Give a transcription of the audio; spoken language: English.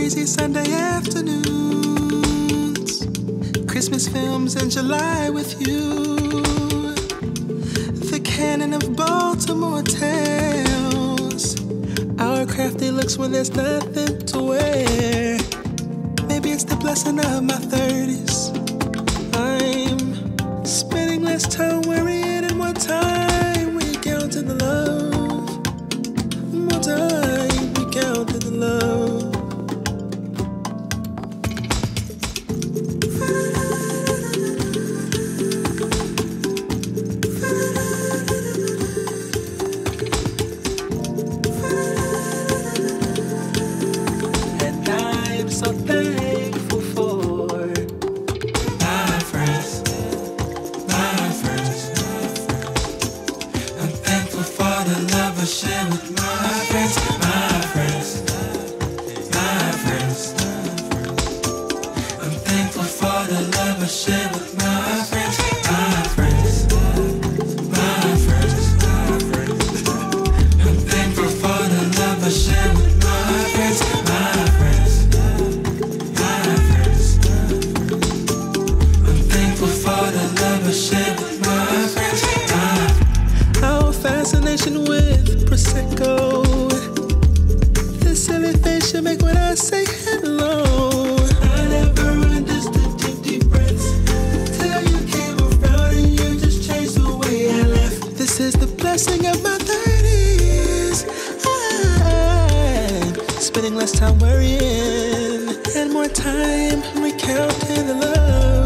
lazy Sunday afternoons, Christmas films in July with you, the canon of Baltimore tales, our crafty looks when there's nothing to wear. Maybe it's the blessing of my 30s. I'm spending less time worrying and more time recounting the love. More time I share with my friends, my friends, my friends. I'm thankful for the love I share with make when I say hello. I never understood your deep breaths till you came around and you just changed the way I left. This is the blessing of my 30s. I'm spending less time worrying and more time recounting the love.